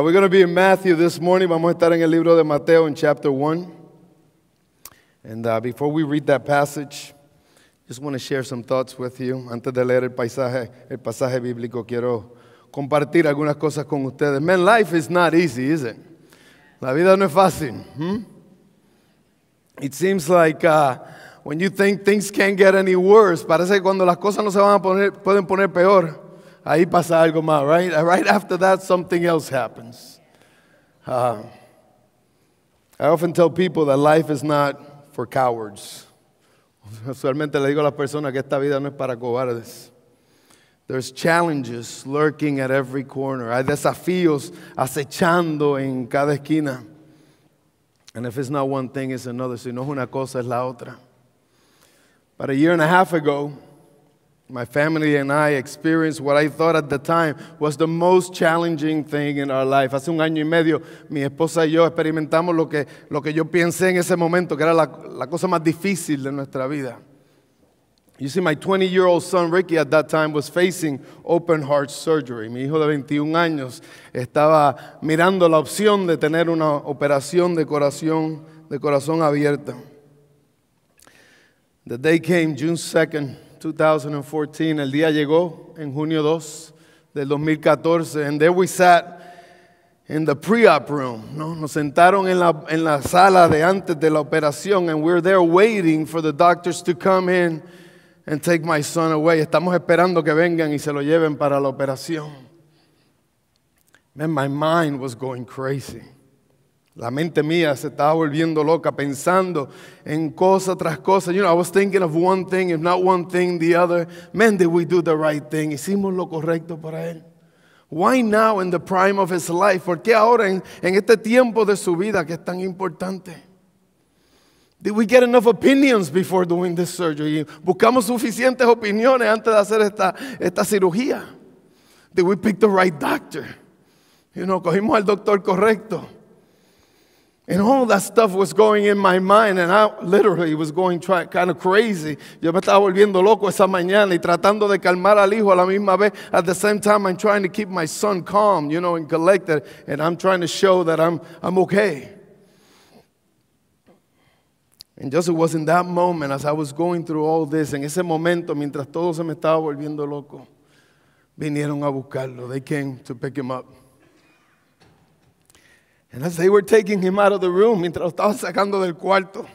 Uh, we're going to be in Matthew this morning. Vamos a estar en el libro de Mateo in chapter 1. And uh, before we read that passage, just want to share some thoughts with you. Antes de leer el pasaje, el pasaje bíblico, quiero compartir algunas cosas con ustedes. Man, life is not easy, is it? La vida no es fácil. hmm? It seems like uh, when you think things can't get any worse, parece que cuando las cosas no se van a poner, pueden poner peor, ahí pasa algo más, right? Right after that, something else happens. Uh, I often tell people that life is not for cowards. Usualmente le digo a las personas que esta vida no es para cobardes. There's challenges lurking at every corner. Hay desafíos acechando en cada esquina. And if it's not one thing, it's another. Si no es una cosa, es la otra. But a year and a half ago, my family and I experienced what I thought at the time was the most challenging thing in our life. Hace un año y medio, mi esposa y yo experimentamos lo que, lo que yo pensé en ese momento, que era la, la cosa más difícil de nuestra vida. You see, my 20 year old son Ricky at that time was facing open heart surgery. Mi hijo de 21 años estaba mirando la opción de tener una operación de corazón, de corazón abierta. The day came June 2nd, 2014. El día llegó en junio 2 del 2014. And there we sat in the pre-op room. ¿no? Nos sentaron en la, en la sala de antes de la operación and we're there waiting for the doctors to come in and take my son away. Estamos esperando que vengan y se lo lleven para la operación. Man, my mind was going crazy. La mente mía se estaba volviendo loca pensando en cosa tras cosa. You know, I was thinking of one thing, if not one thing, the other. Man, did we do the right thing? Hicimos lo correcto para él. Why now in the prime of his life? ¿Por qué ahora en, en este tiempo de su vida que es tan importante? Did we get enough opinions before doing this surgery? Buscamos suficientes opiniones antes de hacer esta, esta cirugía. Did we pick the right doctor? You know, cogimos al doctor correcto. And all that stuff was going in my mind, and I literally was going try, kind of crazy. Yo me estaba volviendo loco esa mañana y tratando de calmar al hijo a la misma vez. At the same time, I'm trying to keep my son calm, you know, and collected, and I'm trying to show that I'm, I'm okay. And just it was in that moment, as I was going through all this, en ese momento, mientras todo se me estaba volviendo loco, vinieron a buscarlo. They came to pick him up. And as they were taking him out of the room, mientras lo estaban sacando del cuarto,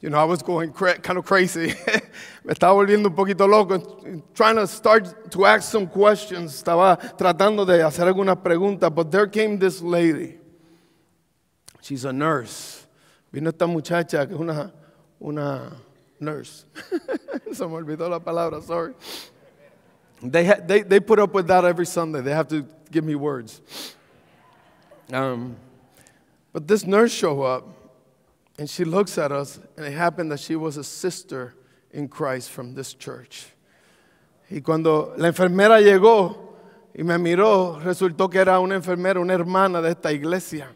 you know, I was going kind of crazy. Me estaba volviendo un poquito loco, trying to start to ask some questions. Estaba tratando de hacer algunas preguntas, but there came this lady. She's a nurse. Vino esta muchacha que es una, una nurse. Se me olvidó la palabra, sorry. They, ha- they, they put up with that every Sunday. They have to give me words. Um, but this nurse show up, and she looks at us, and it happened that she was a sister in Christ from this church. Y cuando la enfermera llegó y me miró, resultó que era una enfermera, una hermana de esta iglesia.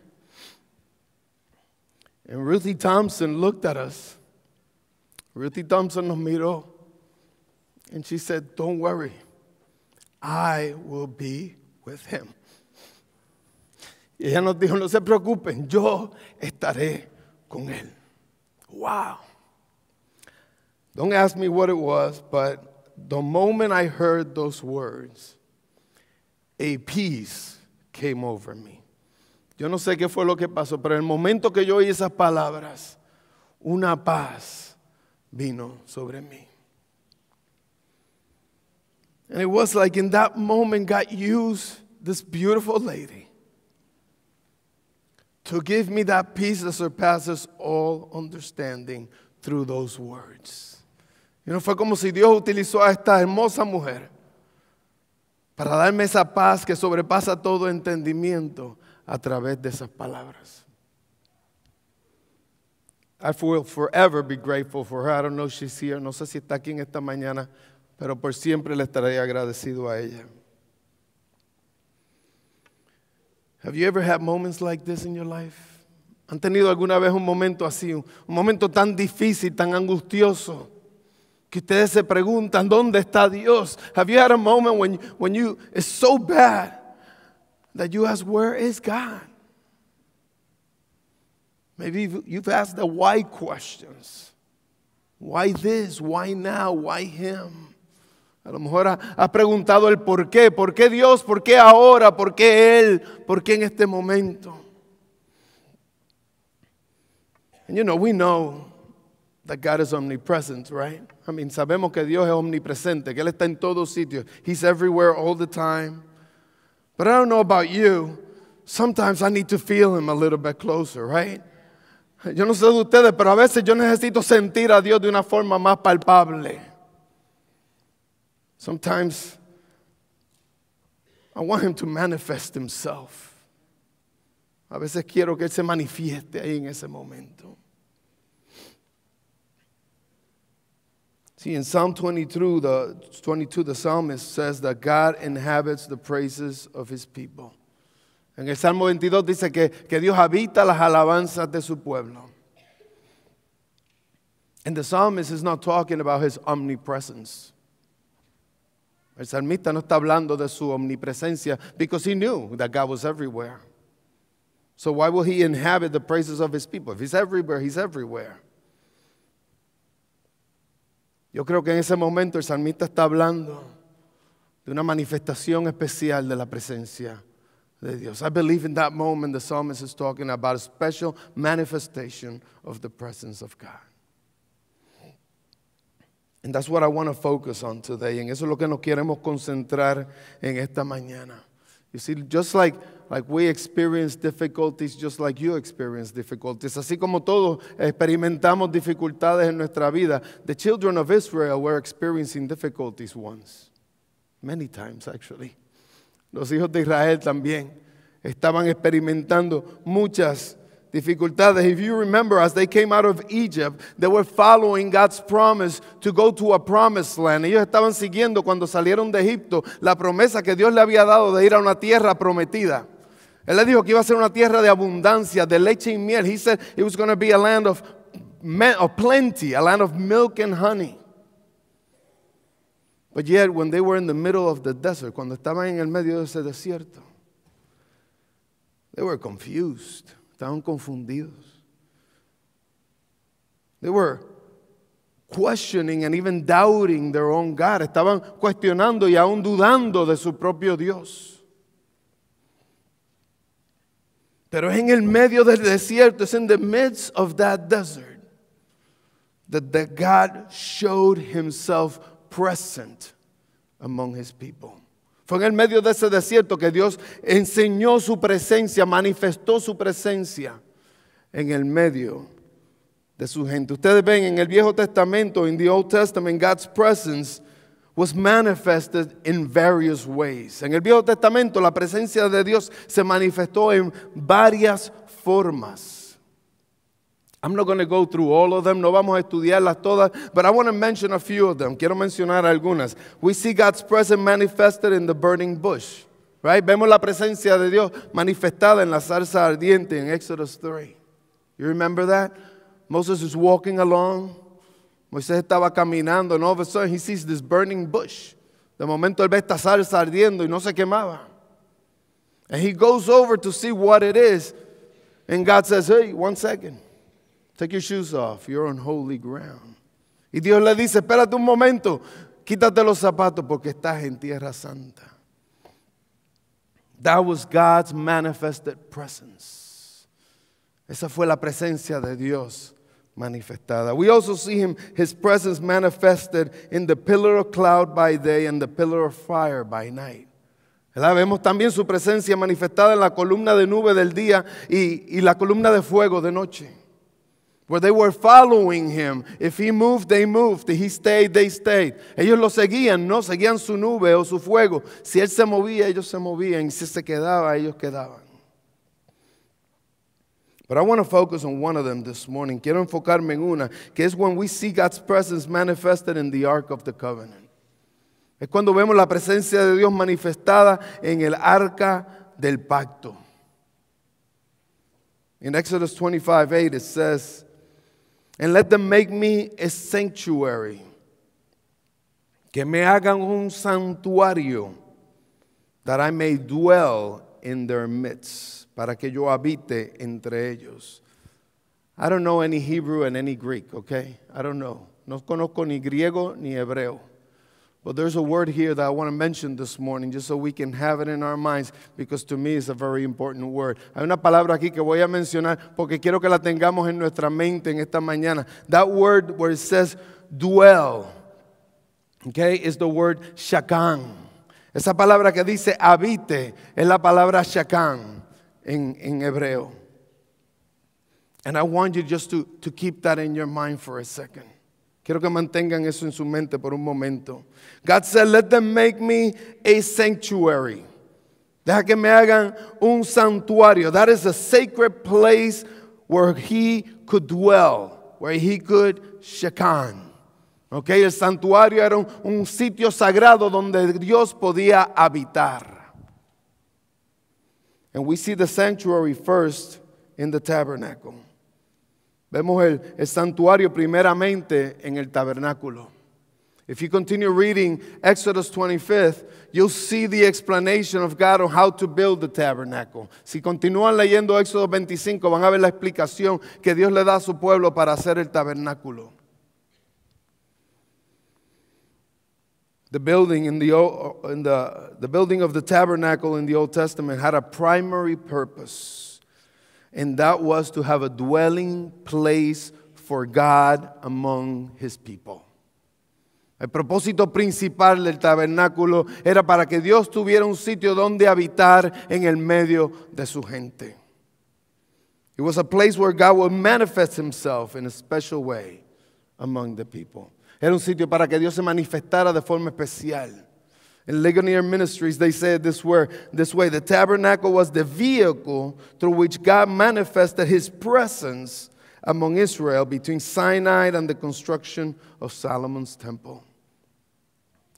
And Ruthie Thompson looked at us. Ruthie Thompson nos miró, and she said, Don't worry, I will be with him. Y ella nos dijo, no se preocupen, yo estaré con él. Wow. Don't ask me what it was, but the moment I heard those words, a peace came over me. Yo no sé qué fue lo que pasó, pero el momento que yo oí esas palabras, una paz vino sobre mí. And it was like in that moment, God used this beautiful lady to give me that peace that surpasses all understanding through those words. Y no fue como si Dios utilizó a esta hermosa mujer para darme esa paz que sobrepasa todo entendimiento a través de esas palabras. I will forever be grateful for her. I don't know if she's here. No sé si está aquí en esta mañana, pero por siempre le estaré agradecido a ella. Have you ever had moments like this in your life? ¿Han tenido alguna vez un momento así, un momento tan difícil, tan angustioso, que ustedes se preguntan, ¿dónde está Dios? Have you had a moment when, when you, it's so bad that you ask, Where is God? Maybe you've asked the why questions. Why this? Why now? Why him? A lo mejor has preguntado el por qué. ¿Por qué Dios? ¿Por qué ahora? ¿Por qué Él? ¿Por qué en este momento? And you know, we know that God is omnipresent, right? I mean, sabemos que Dios es omnipresente, que Él está en todos sitios. He's everywhere all the time. But I don't know about you. Sometimes I need to feel Him a little bit closer, right? Yo no sé de ustedes, pero a veces yo necesito sentir a Dios de una forma más palpable. Sometimes I want Him to manifest Himself. A veces quiero que Él se manifieste ahí en ese momento. See, in Psalm 22 the, 22, the psalmist says that God inhabits the praises of his people. En el Salmo 22 dice que, que Dios habita las alabanzas de su pueblo. And the psalmist is not talking about his omnipresence. El salmista no está hablando de su omnipresencia because he knew that God was everywhere. So why will he inhabit the praises of his people? If he's everywhere, he's everywhere. Yo creo que en ese momento el salmista está hablando de una manifestación especial de la presencia de Dios. I believe in that moment the psalmist is talking about a special manifestation of the presence of God. And that's what I want to focus on today. En eso es lo que nos queremos concentrar en esta mañana. You see, just like, like we experience difficulties, just like you experience difficulties, así como todos experimentamos dificultades en nuestra vida, the children of Israel were experiencing difficulties once, many times actually. Los hijos de Israel también estaban experimentando muchas dificultades. If you remember, as they came out of Egypt, they were following God's promise to go to a promised land. Ellos estaban siguiendo cuando salieron de Egipto la promesa que Dios le había dado de ir a una tierra prometida. Él le dijo que iba a ser una tierra de abundancia, de leche y miel. He said it was going to be a land of, of plenty, a land of milk and honey. But yet, when they were in the middle of the desert, cuando estaban en el medio de ese desierto, they were confused. Estaban confundidos. They were questioning and even doubting their own God. Estaban cuestionando y aún dudando de su propio Dios. Pero es en el medio del desierto, es in the midst of that desert, that, the God showed himself present among his people. Fue en el medio de ese desierto que Dios enseñó su presencia, manifestó su presencia en el medio de su gente. Ustedes ven en el Viejo Testamento, in the Old Testament, God's presence was manifested in various ways. En el Viejo Testamento la presencia de Dios se manifestó en varias formas. I'm not going to go through all of them, no vamos a estudiarlas todas, but I want to mention a few of them. Quiero mencionar algunas. We see God's presence manifested in the burning bush, right? Vemos la presencia de Dios manifestada en la zarza ardiente en Exodus 3. You remember that? Moses is walking along. Moisés estaba caminando, and all of a sudden he sees this burning bush. De momento él ve esta zarza ardiendo y no se quemaba. And he goes over to see what it is. And God says, Hey, one second. Take your shoes off. You're on holy ground. Y Dios le dice, espérate un momento, quítate los zapatos porque estás en tierra santa. That was God's manifested presence. Esa fue la presencia de Dios manifestada. We also see him, his presence manifested in the pillar of cloud by day and the pillar of fire by night. ¿Verdad? Vemos también su presencia manifestada en la columna de nube del día y, y la columna de fuego de noche where they were following him. If he moved, they moved. If he stayed, they stayed. Ellos lo seguían, no seguían su nube o su fuego. Si él se movía, ellos se movían. Y si se quedaba, ellos quedaban. But I want to focus on one of them this morning. Quiero enfocarme en una, que es when we see God's presence manifested in the Ark of the Covenant. Es cuando vemos la presencia de Dios manifestada en el arca del pacto. In Exodus 25, 8, it says, and let them make me a sanctuary. Que me hagan un santuario that I may dwell in their midst, para que yo habite entre ellos. I don't know any Hebrew and any Greek, okay? I don't know. No conozco ni griego ni hebreo. But there's a word here that I want to mention this morning just so we can have it in our minds because to me it's a very important word. Hay una palabra aquí que voy a mencionar porque quiero que la tengamos en nuestra mente en esta mañana. That word where it says dwell, okay, is the word shakan. Esa palabra que dice habite es la palabra shakan en, en hebreo. And I want you just to, to keep that in your mind for a second. Quiero que mantengan eso en su mente por un momento. God said, let them make me a sanctuary. Deja que me hagan un santuario. That is a sacred place where he could dwell, where he could shekan. Okay, el santuario era un, un sitio sagrado donde Dios podía habitar. And we see the sanctuary first in the tabernacle. Vemos el, el santuario primeramente en el tabernáculo. If you continue reading Exodus 25th, you'll see the explanation of God on how to build the tabernacle. Si continúan leyendo Éxodo 25, van a ver la explicación que Dios le da a su pueblo para hacer el tabernáculo. The building in the, in the, the building of the tabernacle in the Old Testament had a primary purpose, and that was to have a dwelling place for God among his people. El propósito principal del tabernáculo era para que Dios tuviera un sitio donde habitar en el medio de su gente. It was a place where God would manifest himself in a special way among the people. Era un sitio para que Dios se manifestara de forma especial. In Ligonier Ministries, they said this way, this way the tabernacle was the vehicle through which God manifested his presence among Israel between Sinai and the construction of Solomon's temple.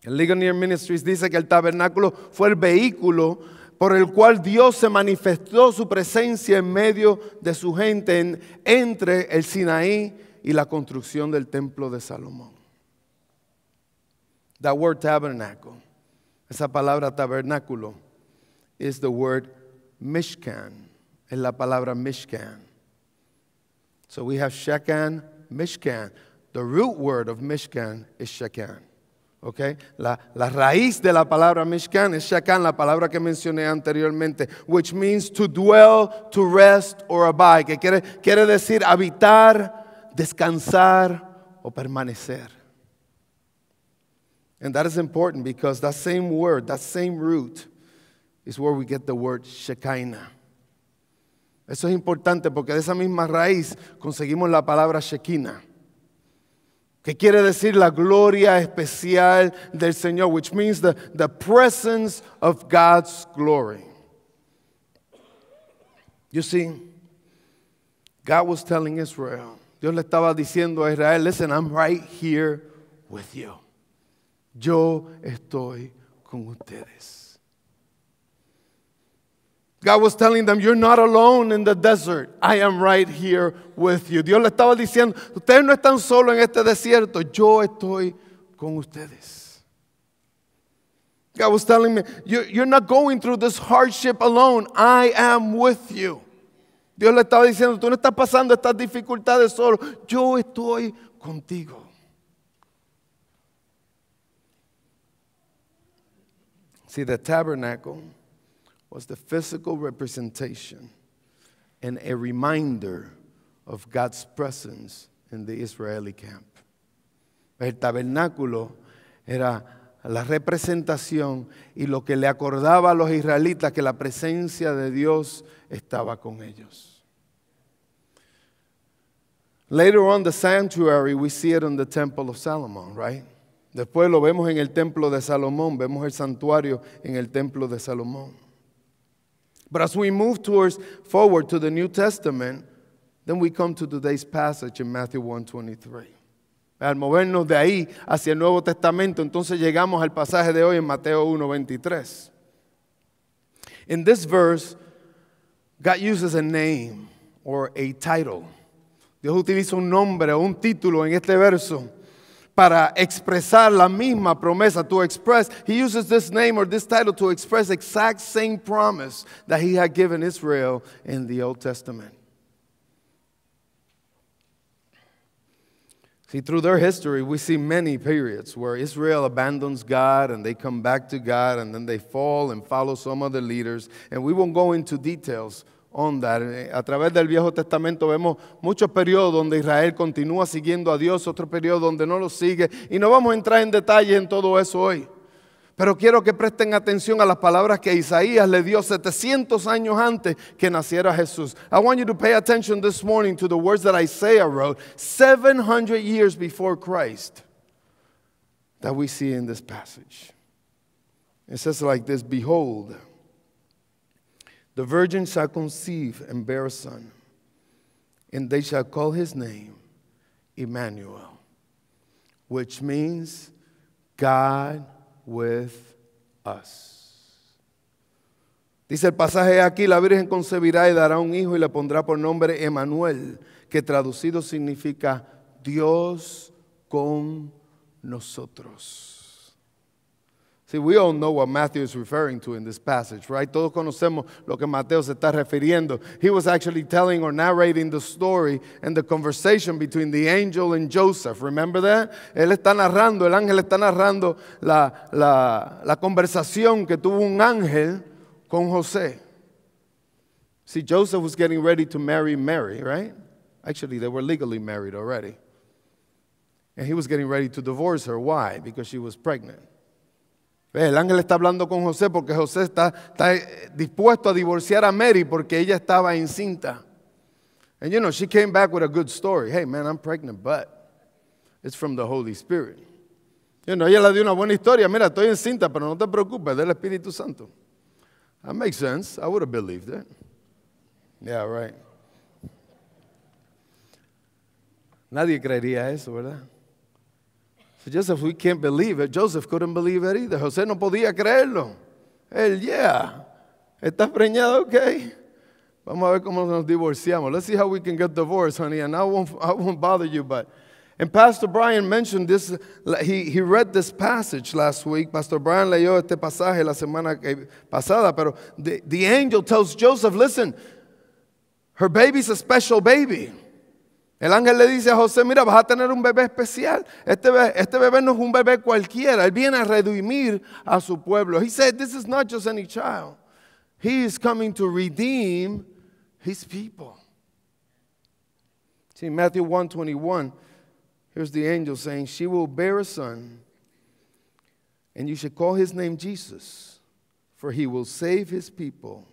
El Ligonier Ministries dice que el tabernáculo fue el vehículo por el cual Dios se manifestó su presencia en medio de su gente en, entre el Sinaí y la construcción del templo de Salomón. That word tabernacle, esa palabra tabernáculo, is the word Mishkan. Es la palabra Mishkan. So we have Shekan, Mishkan. The root word of Mishkan is Shekan. Okay? La, la raíz de la palabra Mishkan es Shekan, la palabra que mencioné anteriormente, which means to dwell, to rest or abide, que quiere, quiere decir habitar, descansar o permanecer. And that is important because that same word, that same root, is where we get the word Shekinah. Eso es importante porque de esa misma raíz conseguimos la palabra Shekinah, que quiere decir la gloria especial del Señor, which means the, the presence of God's glory. You see, God was telling Israel, Dios le estaba diciendo a Israel, listen, I'm right here with you. Yo estoy con ustedes. God was telling them, You're not alone in the desert. I am right here with you. Dios le estaba diciendo, Ustedes no están solo en este desierto. Yo estoy con ustedes. God was telling me, You're not going through this hardship alone. I am with you. Dios le estaba diciendo, Tú no estás pasando estas dificultades solo. Yo estoy contigo. See, the tabernacle was the physical representation and a reminder of God's presence in the Israeli camp. El tabernáculo era la representación y lo que le acordaba a los israelitas que la presencia de Dios estaba con ellos. Later on, the sanctuary, we see it in the Temple of Solomon, right? Después lo vemos en el templo de Salomón, vemos el santuario en el templo de Salomón. But as we move towards forward to the New Testament, then we come to today's passage in Matthew 1:23. Al movernos de ahí hacia el Nuevo Testamento, entonces llegamos al pasaje de hoy en Mateo 1:23. In this verse, God uses a name or a title. Dios utiliza un nombre o un título en este verso para expresar la misma promesa, to express. He uses this name or this title to express exact same promise that he had given Israel in the Old Testament. See, through their history, we see many periods where Israel abandons God and they come back to God and then they fall and follow some other leaders. And we won't go into details on that. A través del Viejo Testamento vemos muchos periodos donde Israel continúa siguiendo a Dios, otro periodo donde no lo sigue. Y no vamos a entrar en detalle en todo eso hoy. Pero quiero que presten atención a las palabras que Isaías le dio 700 años antes que naciera Jesús. I want you to pay attention this morning to the words that Isaiah wrote 700 years before Christ that we see in this passage. It says like this Behold, the virgin shall conceive and bear a son, and they shall call his name Emmanuel, which means God with us. Dice el pasaje aquí, la Virgen concebirá y dará un hijo y le pondrá por nombre Emanuel, que traducido significa Dios con nosotros. See, we all know what Matthew is referring to in this passage, right? Todos conocemos lo que Mateo se está refiriendo. He was actually telling or narrating the story and the conversation between the angel and Joseph. Remember that? Él está narrando, el ángel está narrando la, la, la conversación que tuvo un ángel con José. See, Joseph was getting ready to marry Mary, right? Actually, they were legally married already. And he was getting ready to divorce her. Why? Because she was pregnant. El ángel está hablando con José porque José está, está, eh, dispuesto a divorciar a Mary porque ella estaba encinta. And you know, she came back with a good story. Hey, man, I'm pregnant, but it's from the Holy Spirit. You know, ella le dio una buena historia. Mira, estoy encinta, pero no te preocupes, del Espíritu Santo. That makes sense. I would have believed it. Yeah, right. Nadie creería eso, ¿verdad? So Joseph, we can't believe it. Joseph couldn't believe it either. José no podía creerlo. Él, yeah. ¿Estás preñado? Ok. Vamos a ver cómo nos divorciamos. Let's see how we can get divorced, honey. And I won't, I won't bother you, but. And Pastor Brian mentioned this, he, he read this passage last week. Pastor Brian leyó este pasaje la semana pasada, pero the, the angel tells Joseph, listen, her baby's a special baby. El ángel le dice a José, mira, vas a tener un bebé especial. Este bebé, este bebé no es un bebé cualquiera. Él viene a redimir a su pueblo. He said, this is not just any child. He is coming to redeem his people. See, Matthew 1:21, here's the angel saying, she will bear a son, and you should call his name Jesus, for he will save his people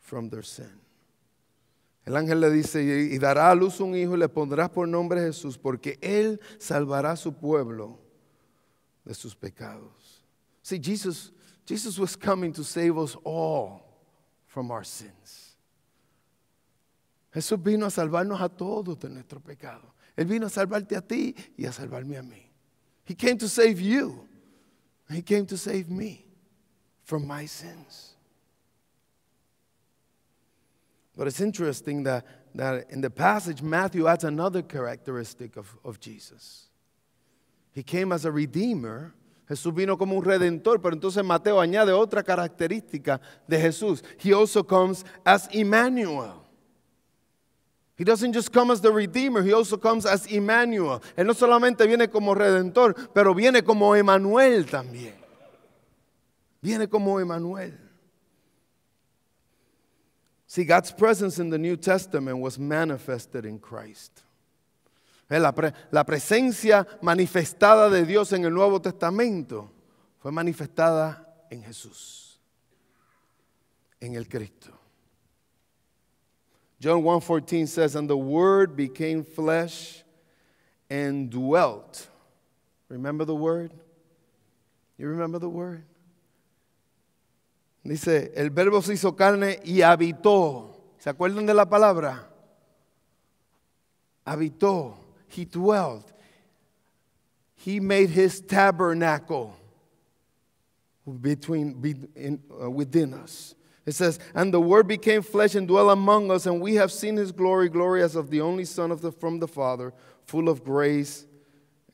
from their sin. El ángel le dice, y dará a luz un hijo y le pondrás por nombre Jesús, porque él salvará a su pueblo de sus pecados. See, Jesus, Jesus was coming to save us all from our sins. Jesús vino a salvarnos a todos de nuestro pecado. Él vino a salvarte a ti y a salvarme a mí. He came to save you. He came to save me from my sins. But it's interesting that, that in the passage, Matthew adds another characteristic of, of Jesus. He came as a redeemer. Jesús vino como un redentor, pero entonces Mateo añade otra característica de Jesús. He also comes as Emmanuel. He doesn't just come as the Redeemer, he also comes as Emmanuel. Él no solamente viene como redentor, pero viene como Emanuel también. Viene como Emanuel. See, God's presence in the New Testament was manifested in Christ. Eh, la, pre la, presencia manifestada de Dios en el Nuevo Testamento fue manifestada en Jesús, en el Cristo. John 1:14 says, "And the Word became flesh and dwelt." Remember the word? You remember the word? Dice, el verbo se hizo carne y habitó. ¿Se acuerdan de la palabra? Habitó. He dwelt. He made his tabernacle between, in, uh, within us. It says, And the Word became flesh and dwelt among us, and we have seen his glory, glory as of the only Son of the, from the Father, full of grace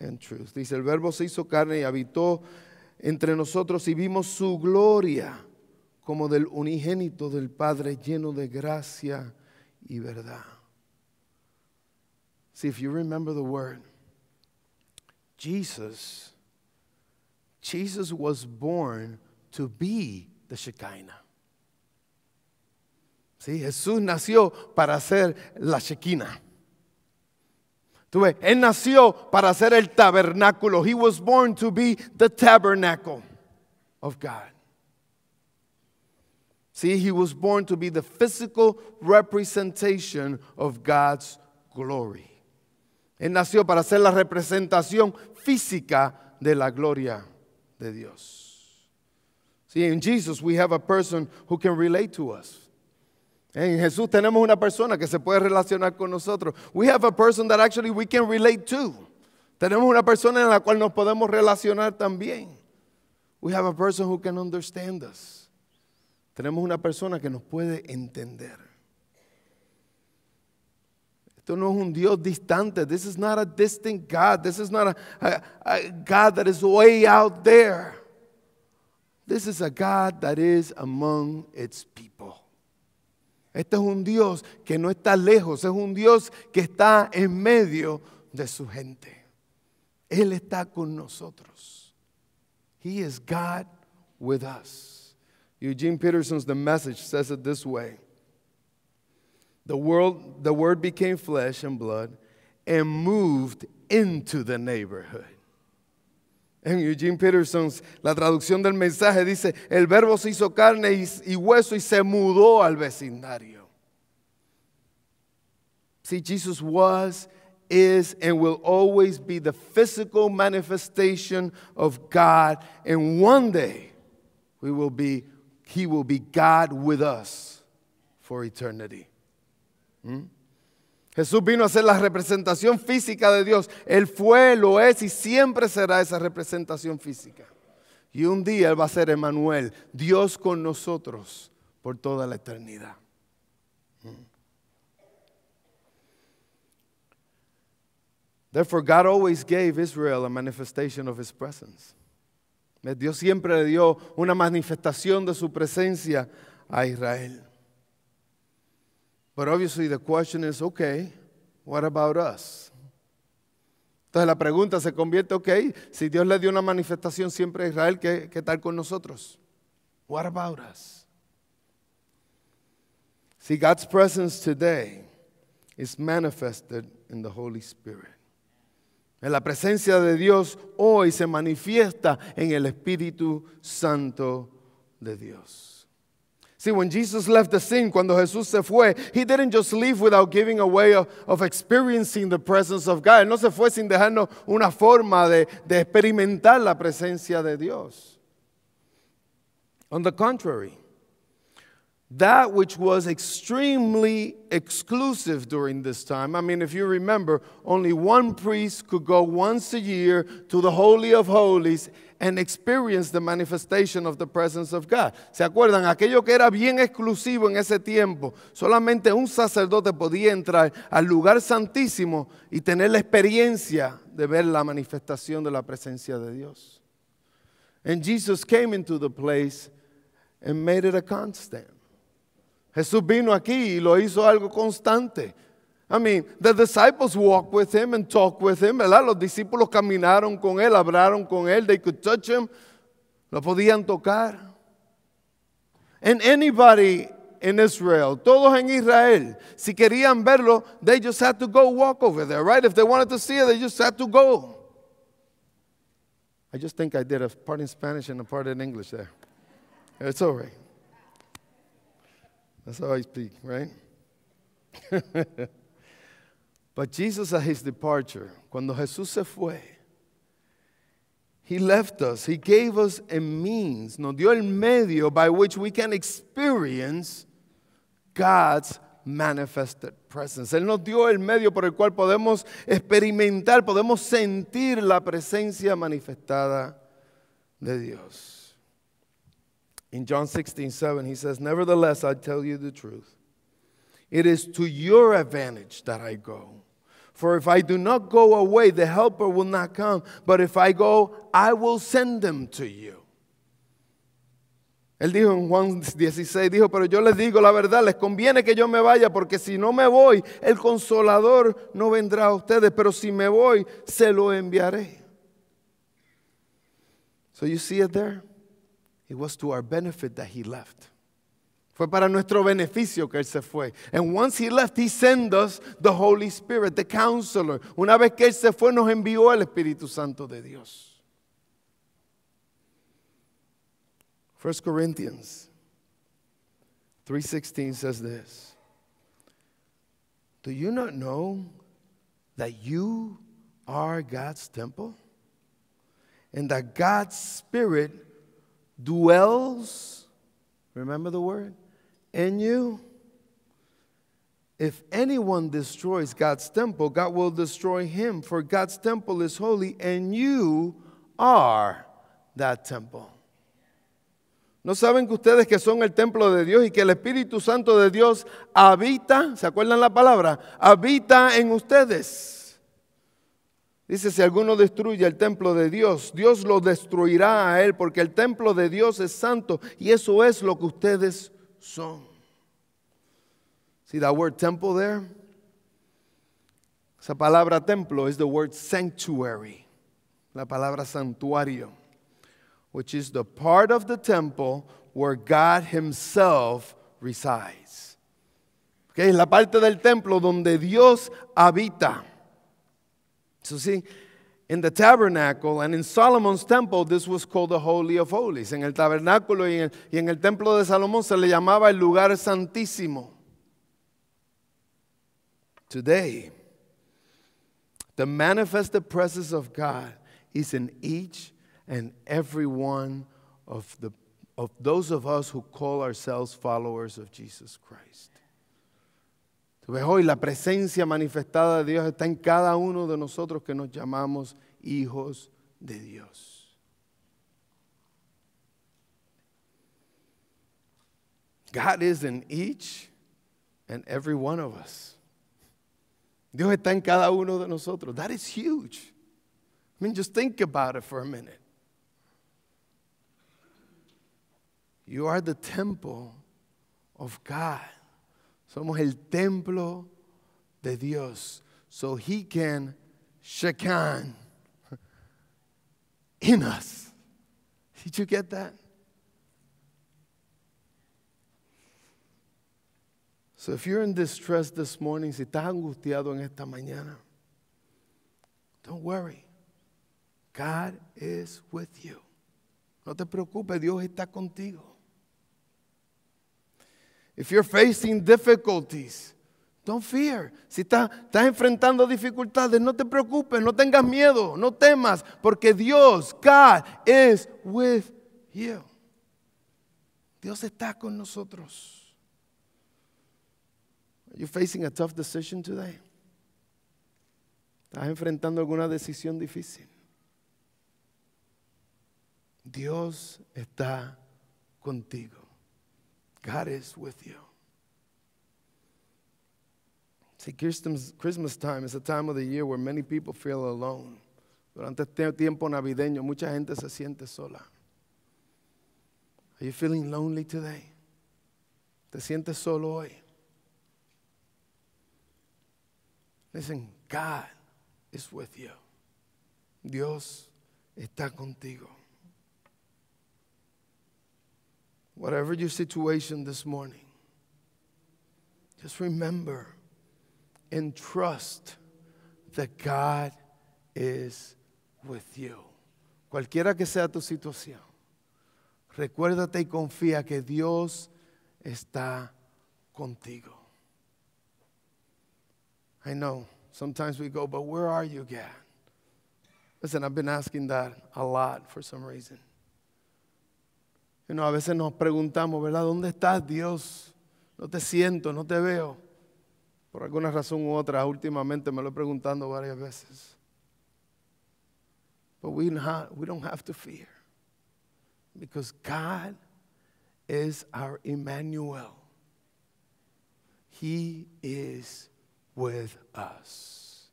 and truth. Dice, el verbo se hizo carne y habitó entre nosotros y vimos su gloria como del unigénito del Padre lleno de gracia y verdad. See, if you remember the word, Jesus, Jesus was born to be the Shekinah. Sí, Jesús nació para ser la Shekinah. Tú él nació para ser el tabernáculo. He was born to be the tabernacle of God. See, he was born to be the physical representation of God's glory. Él nació para ser la representación física de la gloria de Dios. See, in Jesus we have a person who can relate to us. En Jesús tenemos una persona que se puede relacionar con nosotros. We have a person that actually we can relate to. Tenemos una persona en la cual nos podemos relacionar también. We have a person who can understand us. Tenemos una persona que nos puede entender. Esto no es un Dios distante. This is not a distant God. This is not a, a, a God that is way out there. This is a God that is among its people. Este es un Dios que no está lejos, es un Dios que está en medio de su gente. Él está con nosotros. He is God with us. Eugene Peterson's The Message says it this way. The world the word became flesh and blood and moved into the neighborhood. En Eugene Peterson's, la traducción del mensaje dice, el verbo se hizo carne y, y hueso y se mudó al vecindario. See, Jesus was, is, and will always be the physical manifestation of God. And one day, we will be, He will be God with us for eternity. Hmm? Jesús vino a ser la representación física de Dios. Él fue, lo es y siempre será esa representación física. Y un día Él va a ser Emanuel, Dios con nosotros por toda la eternidad. Therefore, God always gave Israel a manifestation of His presence. Dios siempre le dio una manifestación de su presencia a Israel. But obviously the question is, okay, what about us? Entonces la pregunta se convierte, ok, si Dios le dio una manifestación siempre a Israel, ¿qué, qué tal con nosotros? What about us? See, God's presence today is manifested in the Holy Spirit. La presencia de Dios hoy se manifiesta en el Espíritu Santo de Dios. See, when Jesus left the scene, cuando Jesús se fue, he didn't just leave without giving a way of, experiencing the presence of God. No se fue sin dejarnos una forma de, de experimentar la presencia de Dios. On the contrary, that which was extremely exclusive during this time. I mean, if you remember, only one priest could go once a year to the Holy of Holies and experience the manifestation of the presence of God. ¿Se acuerdan? Aquello que era bien exclusivo en ese tiempo, solamente un sacerdote podía entrar al lugar santísimo y tener la experiencia de ver la manifestación de la presencia de Dios. And Jesus came into the place and made it a constant. Jesús vino aquí y lo hizo algo constante. I mean, the disciples walked with him and talked with him, ¿verdad? Los discípulos caminaron con él, hablaron con él, they could touch him, lo podían tocar. And anybody in Israel, todos en Israel, si querían verlo, they just had to go walk over there, right? If they wanted to see it, they just had to go. I just think I did a part in Spanish and a part in English there. It's all right. That's how I speak, right? But Jesus at his departure, cuando Jesús se fue, he left us, he gave us a means, nos dio el medio by which we can experience God's manifested presence. Él nos dio el medio por el cual podemos experimentar, podemos sentir la presencia manifestada de Dios. In John 16, 7, he says, Nevertheless, I tell you the truth. It is to your advantage that I go. For if I do not go away, the helper will not come. But if I go, I will send them to you. Él dijo en Juan 16, dijo, pero yo les digo la verdad, les conviene que yo me vaya, porque si no me voy, el consolador no vendrá a ustedes, pero si me voy, se lo enviaré. So you see it there? It was to our benefit that he left. Fue para nuestro beneficio que él se fue. And once he left, he sent us the Holy Spirit, the counselor. Una vez que él se fue, nos envió el Espíritu Santo de Dios. 1 Corinthians 3:16 says this. Do you not know that you are God's temple? And that God's spirit dwells remember the word in you? If anyone destroys God's temple, God will destroy him, for God's temple is holy and you are that temple. ¿No saben que ustedes que son el templo de Dios y que el Espíritu Santo de Dios habita, ¿se acuerdan la palabra? Habita en ustedes. Dice, si alguno destruye el templo de Dios, Dios lo destruirá a él, porque el templo de Dios es santo y eso es lo que ustedes son. See that word temple there? Esa palabra templo es the word sanctuary, la palabra santuario which is the part of the temple where God Himself resides. Okay, la parte del templo donde Dios habita. So, see, in the tabernacle and in Solomon's temple, this was called the Holy of Holies. En el tabernáculo y en el, y en el templo de Salomón se le llamaba el lugar santísimo. Today, the manifested presence of God is in each and every one of, the, of those of us who call ourselves followers of Jesus Christ. Tú ves hoy la presencia manifestada de Dios está en cada uno de nosotros que nos llamamos hijos de Dios. God is in each and every one of us. Dios está en cada uno de nosotros. That is huge. I mean, just think about it for a minute. You are the temple of God. Somos el templo de Dios. So he can shekan in us. Did you get that? So if you're in distress this morning, si estás angustiado en esta mañana, don't worry. God is with you. No te preocupes, Dios está contigo. If you're facing difficulties, don't fear. Si estás, enfrentando dificultades, no te preocupes, no tengas miedo, no temas, porque Dios, God, is with you. Dios está con nosotros. Are you facing a tough decision today? ¿Estás enfrentando alguna decisión difícil? Dios está contigo. God is with you. See, Christmas, Christmas time is a time of the year where many people feel alone. Durante este tiempo navideño, mucha gente se siente sola. Are you feeling lonely today? ¿Te sientes solo hoy? Listen, God is with you. Dios está contigo. Whatever your situation this morning, just remember and trust that God is with you. Cualquiera que sea tu situación, recuérdate y confía que Dios está contigo. I know sometimes we go, but where are you, God? Listen, I've been asking that a lot for some reason. Know, a veces nos preguntamos, ¿verdad? ¿Dónde estás, Dios? No te siento, no te veo. Por alguna razón u otra, últimamente me lo he preguntado varias veces. But we, don't have to fear because God is our Emmanuel. He is with us.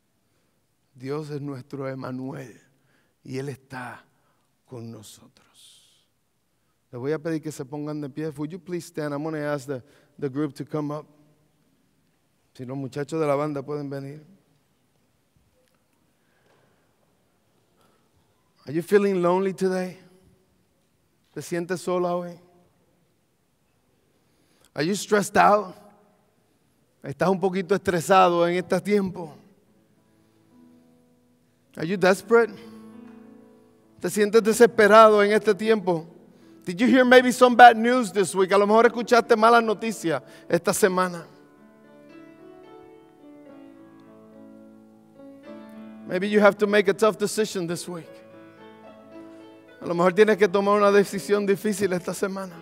Dios es nuestro Emanuel y Él está con nosotros. Les voy a pedir que se pongan de pie. Would you please stand? I'm going to ask the, the group to come up. Si los muchachos de la banda pueden venir. Are you feeling lonely today? ¿Te sientes sola hoy? Are you stressed out? ¿Estás un poquito estresado en este tiempo? Are you desperate? ¿Te sientes desesperado en este tiempo? Did you hear maybe some bad news this week? A lo mejor escuchaste malas noticias esta semana. Maybe you have to make a tough decision this week. A lo mejor tienes que tomar una decisión difícil esta semana.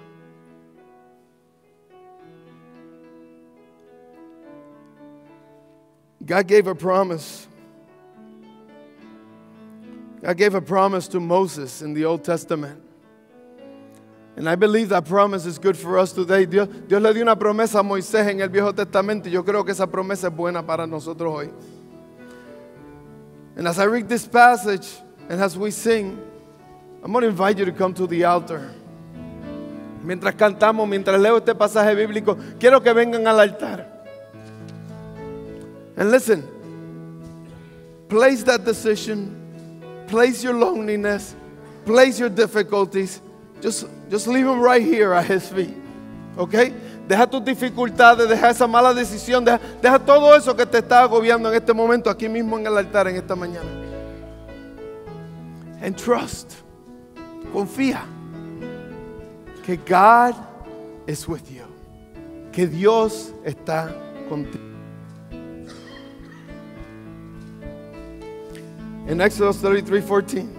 God gave a promise. God gave a promise to Moses in the Old Testament. And I believe that promise is good for us today. Dios, Dios le dio una promesa a Moisés en el Viejo Testamento y yo creo que esa promesa es buena para nosotros hoy. And as I read this passage and as we sing, I'm going to invite you to come to the altar. Mientras cantamos, mientras leo este pasaje bíblico, quiero que vengan al altar. And listen, place that decision, place your loneliness, place your difficulties. Just, just leave them right here at His feet. ¿Ok? Deja tus dificultades, deja esa mala decisión, deja, deja todo eso que te está agobiando en este momento aquí mismo en el altar en esta mañana. And trust. Confía que God is with you. Que Dios está contigo. In Exodus 33 14,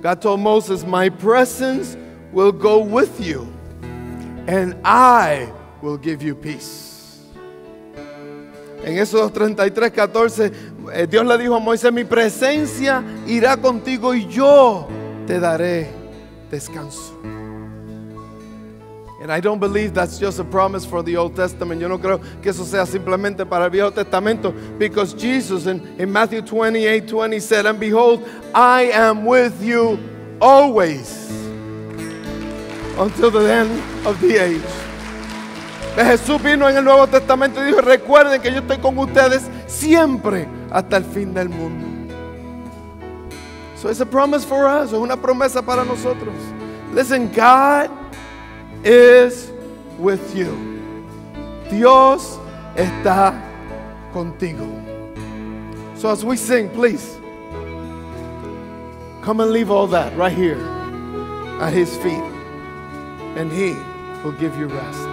God told Moses, My presence will go with you, and I will give you peace. En Éxodo 33, 14, eh, Dios le dijo a Moisés, mi presencia irá contigo y yo te daré descanso. And I don't believe that's just a promise for the Old Testament. Yo no creo que eso sea simplemente para el Viejo Testamento. Because Jesus in, in Matthew 28 20 said, And behold, I am with you always until the end of the age. Jesús vino en el Nuevo Testamento y dijo, recuerden que yo estoy con ustedes siempre hasta el fin del mundo. So it's a promise for us, es una promesa para nosotros. Listen, God is with you. Dios está contigo. So as we sing, please come and leave all that right here at his feet, and he will give you rest.